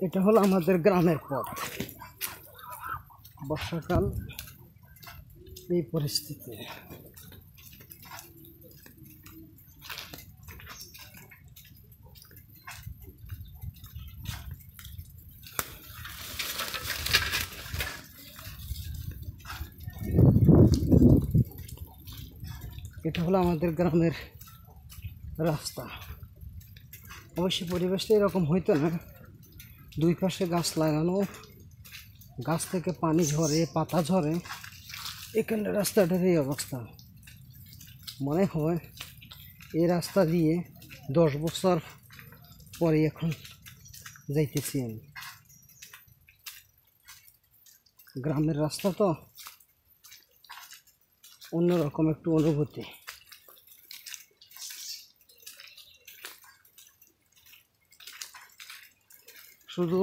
এটা হলো আমাদের গ্রামের পথ। বর্ষাকাল, এই পরিস্থিতি। এটা হলো আমাদের গ্রামের রাস্তা। অবশ্যই পরিবেশটা এরকম হইতো না। দুই পাশে গাছ লাগানো, গাছ থেকে পানি ঝরে, পাতা ঝরে, এখানে রাস্তাটার এই অবস্থা। মনে হয় এই রাস্তা দিয়ে দশ বছর পরে এখন যাইতেছি আমি। গ্রামের রাস্তা তো অন্যরকম একটু অনুভূতি। শুধু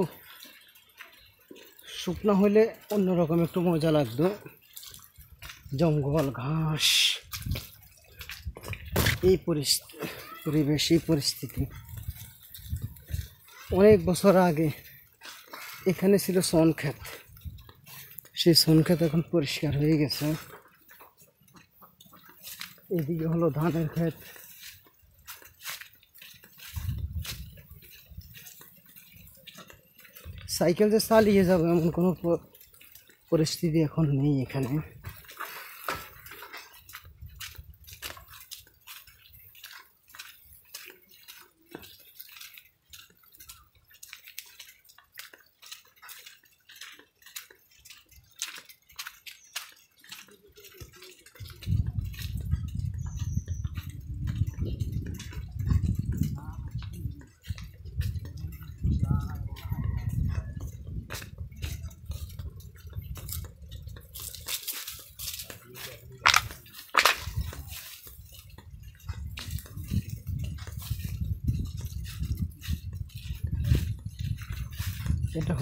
শুকনো হলে অন্যরকম একটু মজা লাগতো জঙ্গল, ঘাস। এই পরিস্থিতি পরিবেশ, এই পরিস্থিতি। অনেক বছর আগে এখানে ছিল সন ক্ষেত সেই সন ক্ষেত এখন পরিষ্কার হয়ে গেছে। এদিকে হলো ধানের ক্ষেত। সাইকেল যে চালিয়ে যাবে এমন কোনো প- পরিস্থিতি এখন নেই এখানে।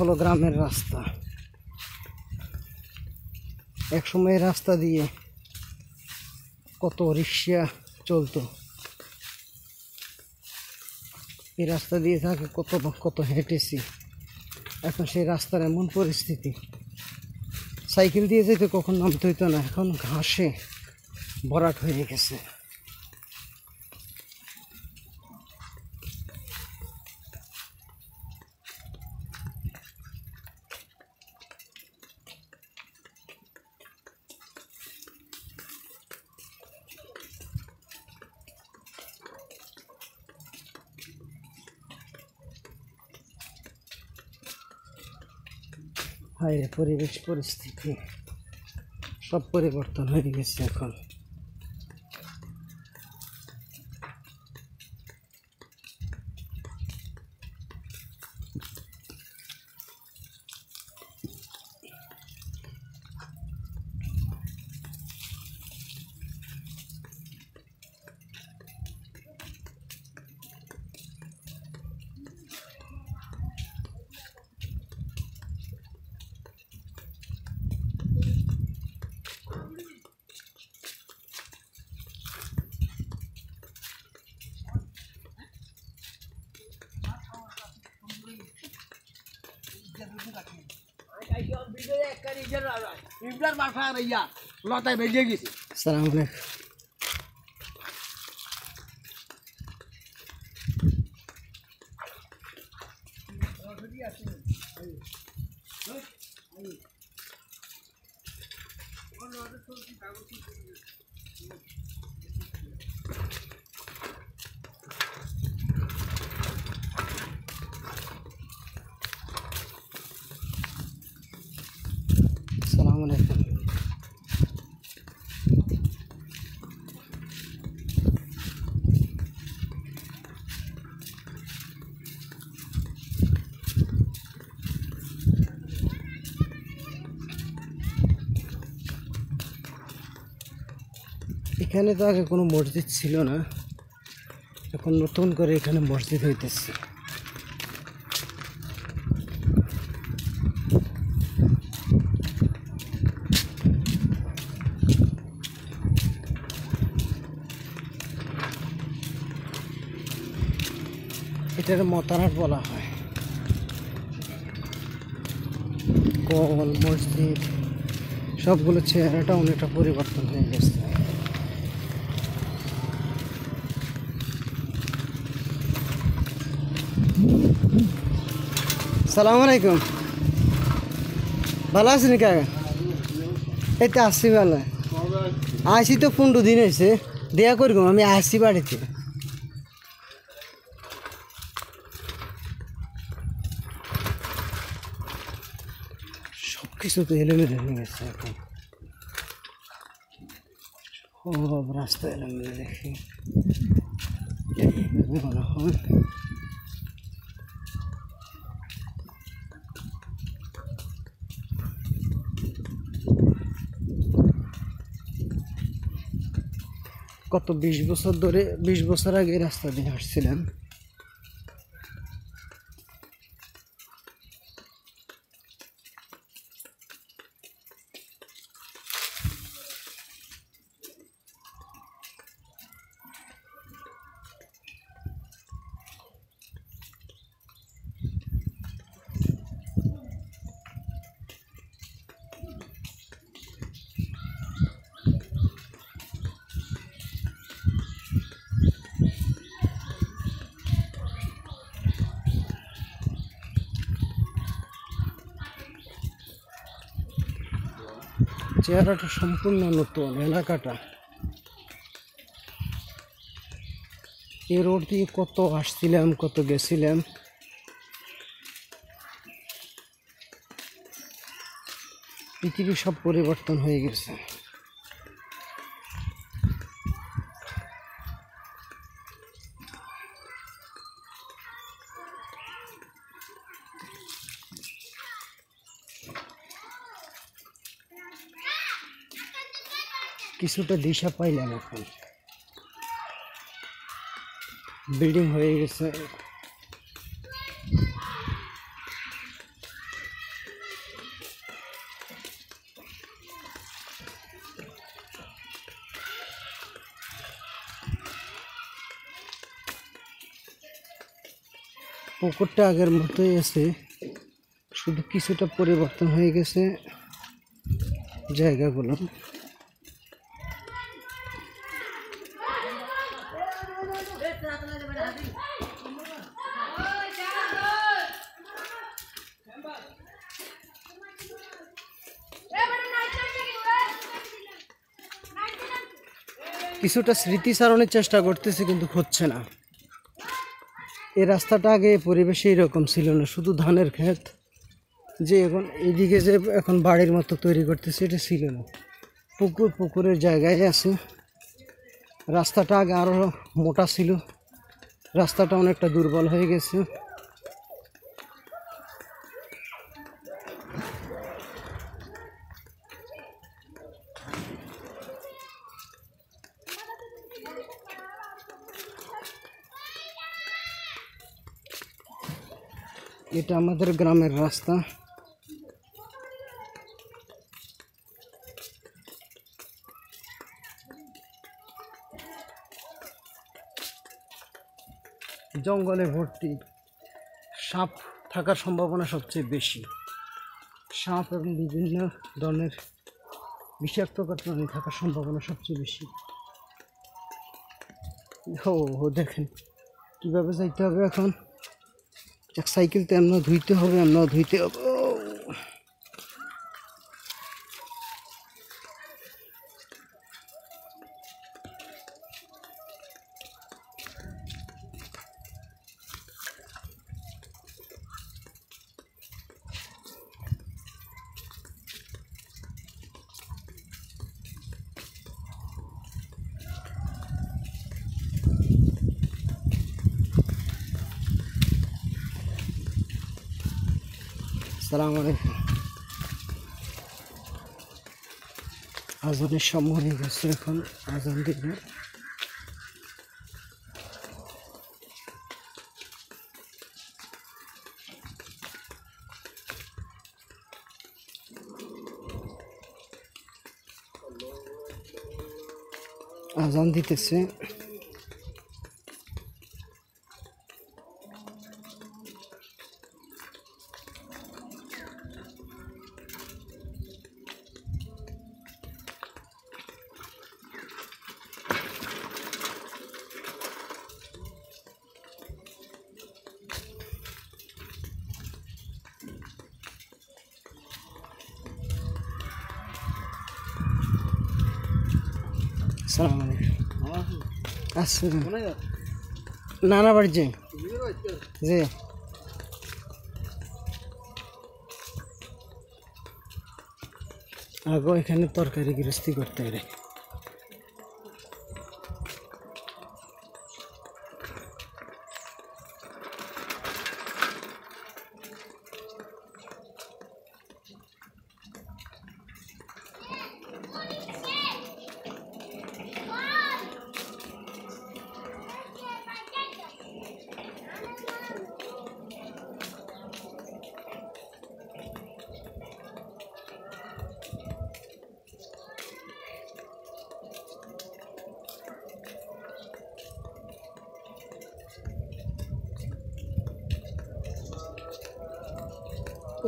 হলো গ্রামের রাস্তা। এক সময় এই রাস্তা দিয়ে কত রিক্সা চলতো। এই রাস্তা দিয়ে থাকে কত কত হেঁটেছি। এখন সেই রাস্তার এমন পরিস্থিতি। সাইকেল দিয়ে যেতে কখন নামতে হইতো না, এখন ঘাসে ভরাট হয়ে গেছে হায় রে, পরিবেশ পরিস্থিতি সব পরিবর্তন হয়ে গেছে এখন। লতায় বেরিয়ে গেছে সালাম আলাইকুম সালাম আলাইকুম এখানে তো আগে কোনো মসজিদ ছিল না। এখন নতুন করে এখানে মসজিদ হইতেছে। এটার মতারাট বলা হয়। কল, মসজিদ, সবগুলো চেহারাটা অনেকটা পরিবর্তন হয়ে গেছে। সালাম আলাইকুম। ভালো আছেন কাকা? এই তো আসছি ভালো। আসি তো পনেরো দিন হয়েছে দেয়া করব আমি আসছি বাড়িতে। সব কিছু তো এলোমেলো হয়ে গেছে এখন। সব রাস্তা এলোমেলো দেখি। মনে কত বিশ বছর ধরে বিশ বছর আগে রাস্তা দিয়ে হাঁটছিলাম চেহারাটা সম্পূর্ণ নতুন, এলাকাটা। এ রোড দিয়ে কত আসছিলাম, কত গেছিলাম। পৃথিবী সব পরিবর্তন হয়ে গেছে। কিছুটা দিশা পাইলাম এখন। বিল্ডিং হয়ে গেছে। পুকুরটা আগের মতোই আছে। শুধু কিছুটা পরিবর্তন হয়ে গেছে। জায়গাগুলো। কিছুটা স্মৃতিচারণের চেষ্টা করতেছে, কিন্তু হচ্ছে না। এই রাস্তাটা আগে পরিবেশে এরকম ছিল না, শুধু ধানের ক্ষেত। যে এখন এইদিকে যে এখন বাড়ির মতো তৈরি করতেছে, এটা ছিল না। পুকুর পুকুরের জায়গায় আছে। রাস্তাটা আগে আরও মোটা ছিল। রাস্তাটা অনেকটা দুর্বল হয়ে গেছে। এটা আমাদের গ্রামের রাস্তা। জঙ্গলে ভর্তি সাপ থাকার সম্ভাবনা সবচেয়ে বেশি। সাপ এবং বিভিন্ন ধরনের বিষাক্তকর প্রাণী থাকার সম্ভাবনা সবচেয়ে বেশি। ও দেখেন, কীভাবে যাইতে হবে এখন? এক সাইকেল তো এমন ধুইতে হবে এমন ধুইতে হবে। আলাইকুম। আজানের সময় হয়ে এখন আজান দিবে আজান দিতেছে। নানা বাড়ি যে। যে আগো এখানে তরকারি গৃহস্থী করতে রে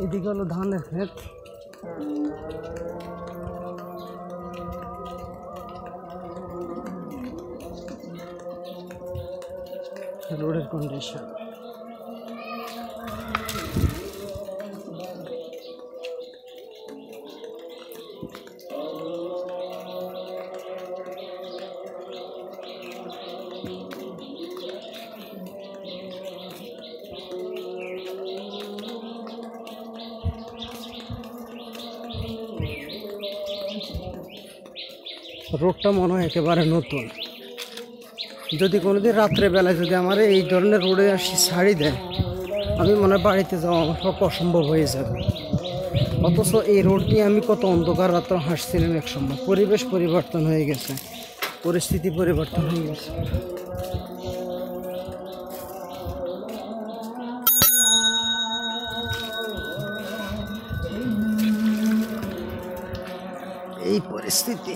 এদিকে হলো ধানের ক্ষেত রোডের কন্ডিশন রোডটা মনে হয় একেবারে নতুন। যদি কোনোদিন রাত্রেবেলায় যদি আমার এই ধরনের রোডে আসি, ছাড়ি দেয়, আমি মনে হয় বাড়িতে যাওয়া আমার সব অসম্ভব হয়ে যাবে। অথচ এই রোড আমি কত অন্ধকার রাত্র হাসছিলাম এক সময়। পরিবেশ পরিবর্তন হয়ে গেছে, পরিস্থিতি পরিবর্তন হয়ে গেছে। এই পরিস্থিতি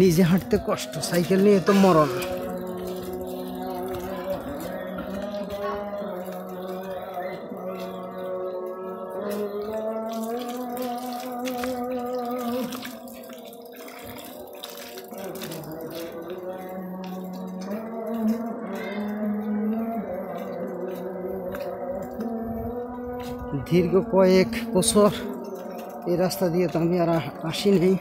নিজে হাঁটতে কষ্ট, সাইকেল নিয়ে তো মরণ। দীর্ঘ কয়েক বছর এই রাস্তা দিয়ে তো আমি আর আসি নাই।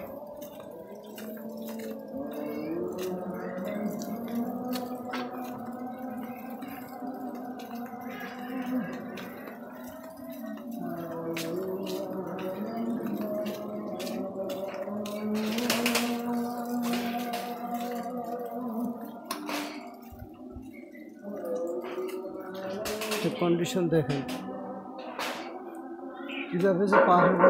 কন্ডিশন দেখেন। কীভাবে যে পার হবে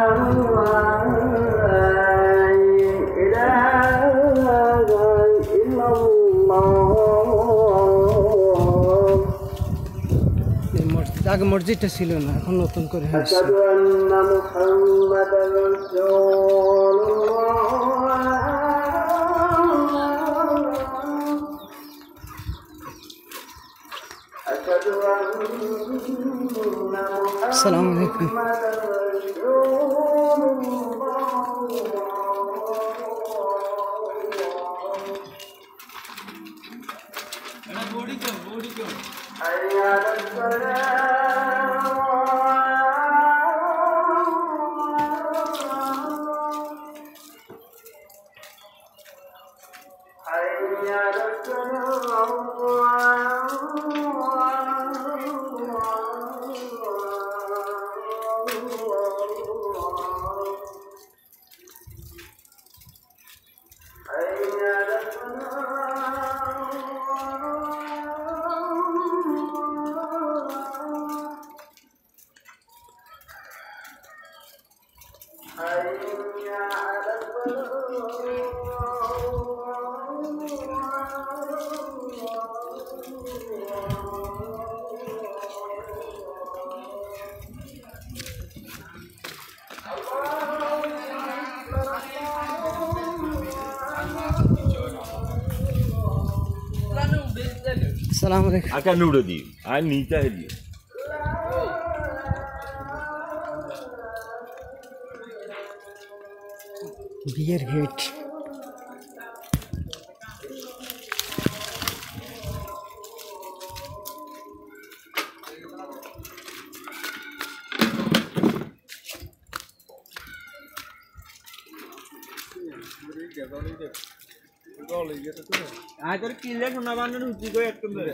আগে মসজিদটা ছিল না এখন নতুন করে হয়েছে أشهد أن محمدا رسول الله أشهد أن محمدا السلام عليكم رسول الله I am the one who is the সালাম আলাইকুম আকা নুড়ে দিই আর নিতে দিই বিয়ের গেট আয় কিলে সোনা বান্ধব হুচি করে একদম ধরে।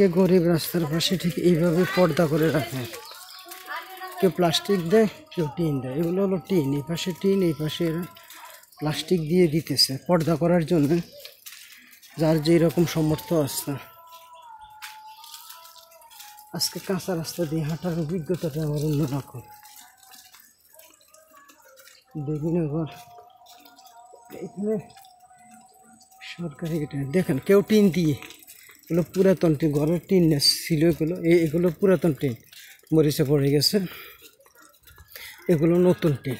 অনেকে গরিব রাস্তার পাশে ঠিক এইভাবে পর্দা করে রাখে। কেউ প্লাস্টিক দেয়, কেউ টিন দেয়। এগুলো হলো টিন। এই পাশে টিন, এই পাশে প্লাস্টিক দিয়ে দিতেছে পর্দা করার জন্য, যার যেই রকম সমর্থ আছে। আজকে কাঁচা রাস্তা দিয়ে হাঁটার অভিজ্ঞতাটা আমার অন্যরকম। দেবীনগর এখানে সরকারি এটা। দেখেন, কেউ টিন দিয়ে এগুলো পুরাতন টিন ঘরের টিন না ছিল এগুলো। এগুলো পুরাতন টিন মরিচে পড়ে গেছে। এগুলো নতুন টিন।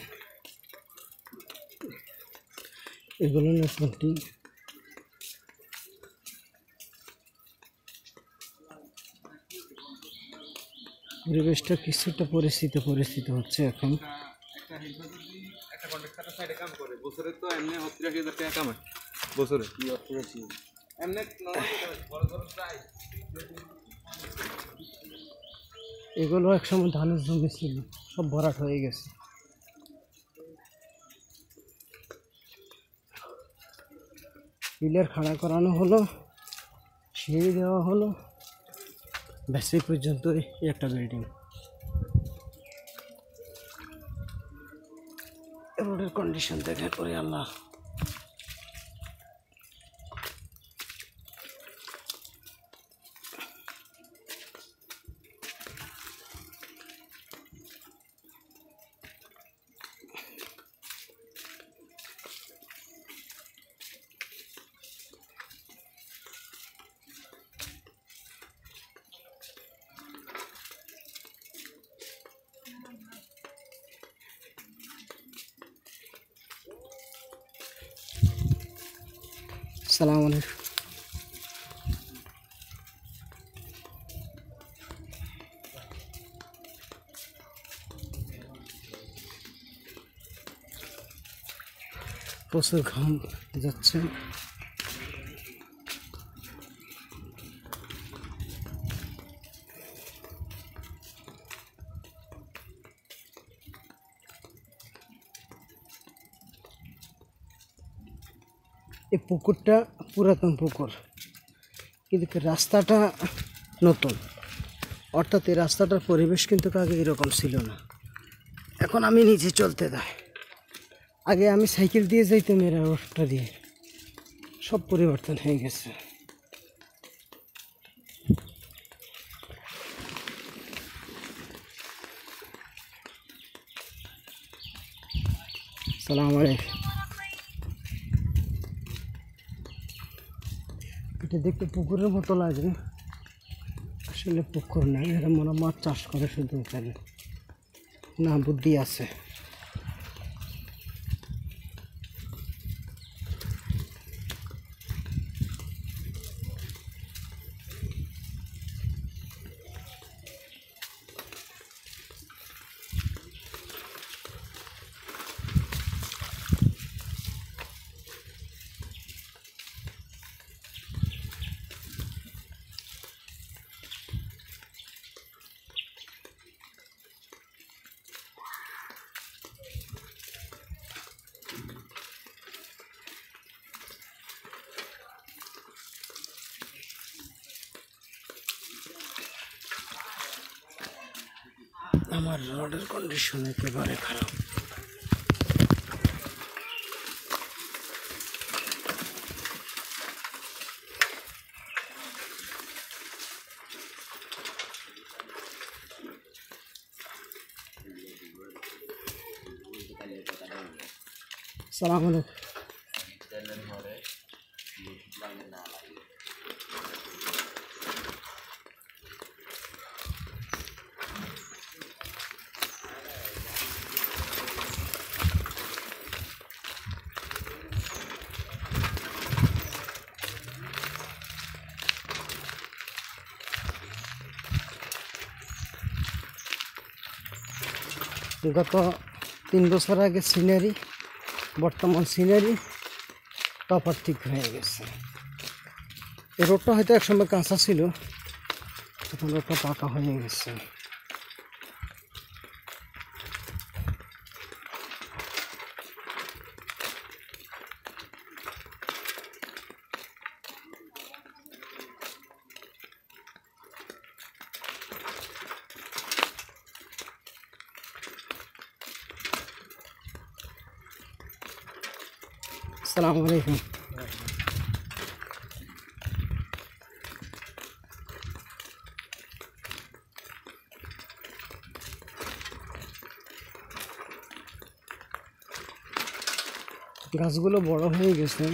এগুলো নতুন টিন। পরিবেশটা কিছুটা পরিস্থিতি পরিস্থিতি হচ্ছে এখন। একটা কন্ট্রাক্টর সাইডে কাম করে। বছরে তো এমনি অত্রিশ হাজার টাকা কামায় বছরে? এগুলো একসময় ধানের জমি ছিল, সব ভরাট হয়ে গেছে। পিলার খাড়া করানো হলো, সিঁড়ি দেওয়া হলো। এই পর্যন্ত একটা বিল্ডিং রোডের কন্ডিশন দেখে করে আল্লাহ। সালাম আলাইকুম প্রচুর ঘাম যাচ্ছে পুকুরটা পুরাতন পুকুর। কিন্তু রাস্তাটা নতুন। অর্থাৎ এই রাস্তাটার পরিবেশ কিন্তু আগে এরকম ছিল না। এখন আমি নিজে চলতে দেয় আগে আমি সাইকেল দিয়ে যাইতাম এর রোডটা দিয়ে। সব পরিবর্তন হয়ে গেছে। সালাম আলাইকুম। এটা দেখতে পুকুরের মতো লাগে। আসলে পুকুর নাই এরা মনে মাছ চাষ করে শুধু এখানে। না, বুদ্ধি আছে। আমার রোডের কন্ডিশন একেবারে খারাপ। সালাম গত তিন বছর আগে সিনারি, বর্তমান সিনারি টপার ঠিক হয়ে গেছে। এই রোডটা হয়তো একসময় কাঁচা ছিল, এখন রোডটা পাকা হয়ে গেছে। আসসালামু আলাইকুম। গাছগুলো বড় হয়ে গেছে।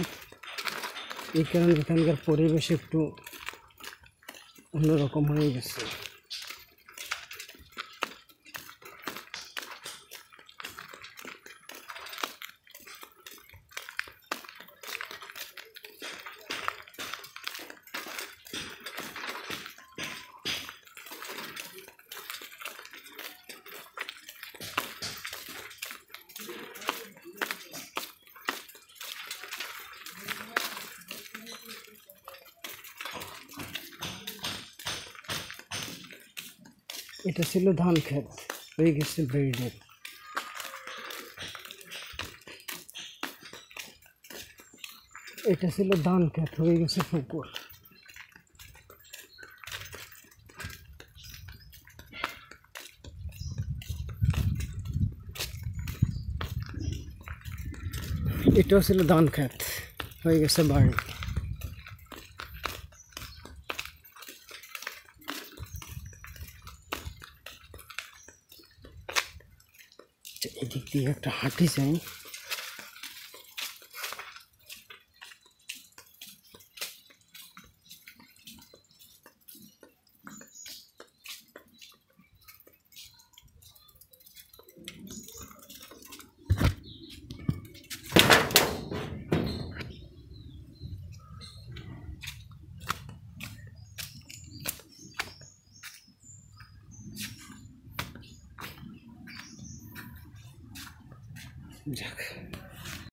এই কারণে এখানকার পরিবেশ একটু অন্যরকম হয়ে গেছে। এটা ছিল ধান ক্ষেত, হয়ে গেছে বিল্ডিং এটা ছিল ধান ক্ষেত, হয়ে গেছে পুকুর। এটাও ছিল ধান ক্ষেত, হয়ে গেছে বাড়ি আচ্ছা, এদিক দিয়ে একটা হাঁটি যাই